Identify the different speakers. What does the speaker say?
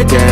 Speaker 1: again